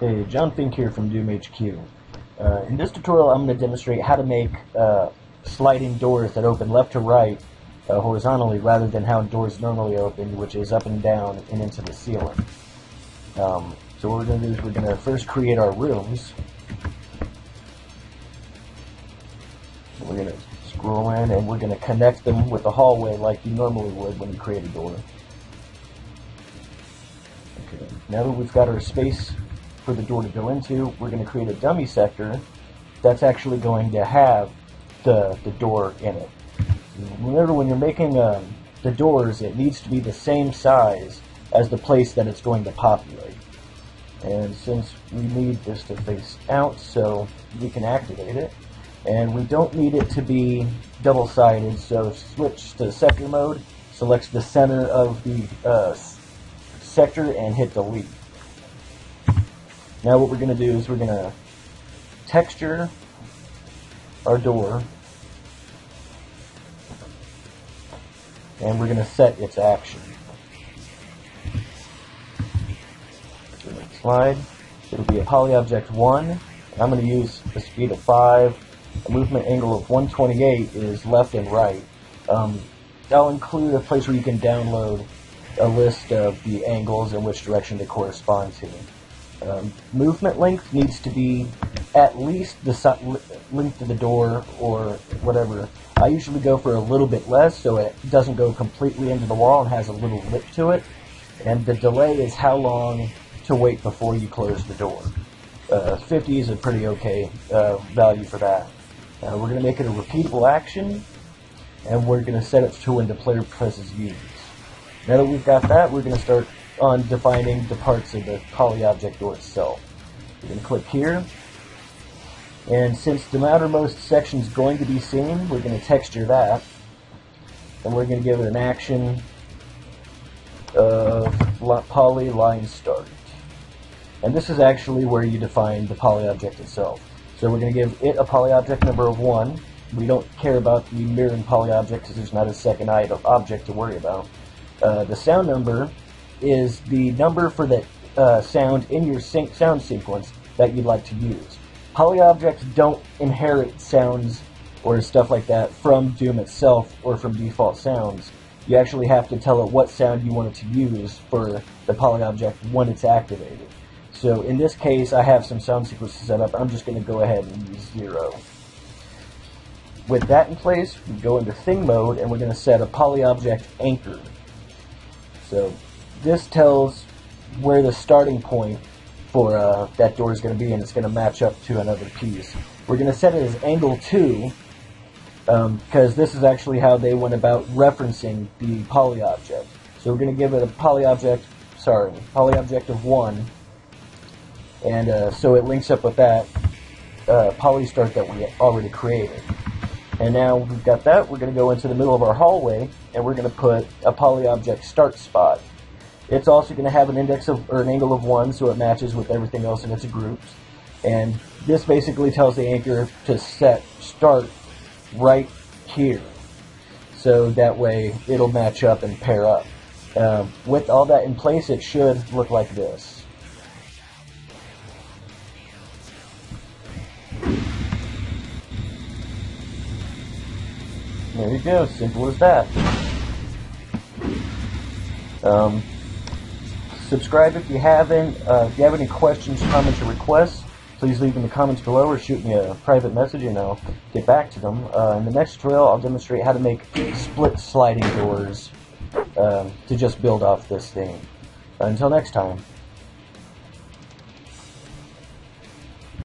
Hey, John Fink here from Doom HQ. Uh, in this tutorial, I'm going to demonstrate how to make uh, sliding doors that open left to right uh, horizontally rather than how doors normally open, which is up and down and into the ceiling. Um, so what we're going to do is we're going to first create our rooms. We're going to scroll in and we're going to connect them with the hallway like you normally would when you create a door. Okay, now that we've got our space for the door to go into, we're going to create a dummy sector that's actually going to have the, the door in it. Remember, when you're making um, the doors, it needs to be the same size as the place that it's going to populate. And since we need this to face out, so we can activate it, and we don't need it to be double-sided, so switch to sector mode, selects the center of the uh, sector, and hit delete. Now what we're going to do is we're going to texture our door and we're going to set its action. Slide. It'll be a poly object 1. I'm going to use a speed of 5. A movement angle of 128 is left and right. Um, I'll include a place where you can download a list of the angles and which direction they correspond to. Um, movement length needs to be at least the length of the door or whatever. I usually go for a little bit less so it doesn't go completely into the wall and has a little lip to it. And the delay is how long to wait before you close the door. Uh, 50 is a pretty okay uh, value for that. Uh, we're going to make it a repeatable action, and we're going to set it to when the player presses use. Now that we've got that, we're going to start on defining the parts of the poly object or itself. We're going to click here, and since the outermost section is going to be seen, we're going to texture that, and we're going to give it an action of poly line start. And this is actually where you define the poly object itself. So we're going to give it a poly object number of 1. We don't care about the mirroring poly object because there's not a second object to worry about. Uh, the sound number is the number for the uh, sound in your sync sound sequence that you'd like to use. Poly objects don't inherit sounds or stuff like that from Doom itself or from default sounds. You actually have to tell it what sound you want it to use for the poly object when it's activated. So in this case, I have some sound sequences set up. I'm just going to go ahead and use zero. With that in place, we go into thing mode and we're going to set a poly object anchor. So this tells where the starting point for uh, that door is going to be, and it's going to match up to another piece. We're going to set it as angle 2, because um, this is actually how they went about referencing the poly object. So we're going to give it a poly object, sorry, poly object of 1, and uh, so it links up with that uh, poly start that we already created. And now we've got that, we're going to go into the middle of our hallway, and we're going to put a poly object start spot. It's also going to have an index of or an angle of one, so it matches with everything else in its groups. And this basically tells the anchor to set start right here, so that way it'll match up and pair up. Um, with all that in place, it should look like this. There you go, simple as that. Um, Subscribe if you haven't. Uh, if you have any questions, comments, or requests, please leave in the comments below or shoot me a private message and I'll get back to them. Uh, in the next tutorial, I'll demonstrate how to make split sliding doors um, to just build off this thing. until next time.